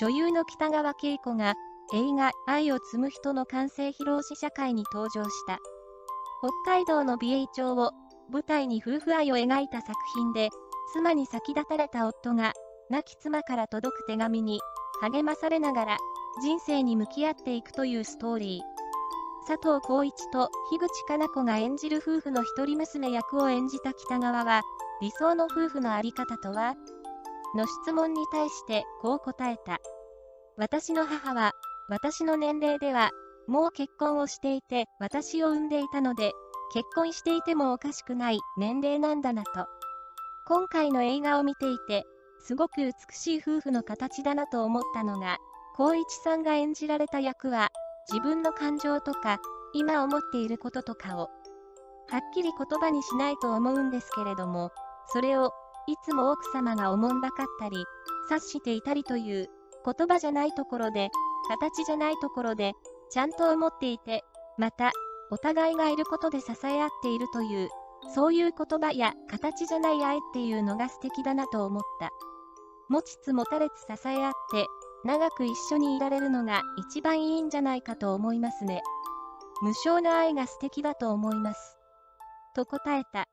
女優の北川景子が映画愛を積む人の完成披露試写会に登場した。北海道の美瑛町を舞台に夫婦愛を描いた作品で、妻に先立たれた夫が亡き妻から届く手紙に励まされながら人生に向き合っていくというストーリー。佐藤浩一と樋口かな子が演じる夫婦の一人娘役を演じた北川は、理想の夫婦のあり方とはの質問に対してこう答えた。私の母は、私の年齢では、もう結婚をしていて私を産んでいたので、結婚していてもおかしくない年齢なんだなと。今回の映画を見ていて、すごく美しい夫婦の形だなと思ったのが、光一さんが演じられた役は、自分の感情とか、今思っていることとかを、はっきり言葉にしないと思うんですけれども、それを、いつも奥様がおもんばかったり、察していたりという、言葉じゃないところで、形じゃないところで、ちゃんと思っていて、また、お互いがいることで支え合っているという、そういう言葉や形じゃない愛っていうのが素敵だなと思った。持ちつ持たれつ支え合って、長く一緒にいられるのが一番いいんじゃないかと思いますね。無償な愛が素敵だと思います。と答えた。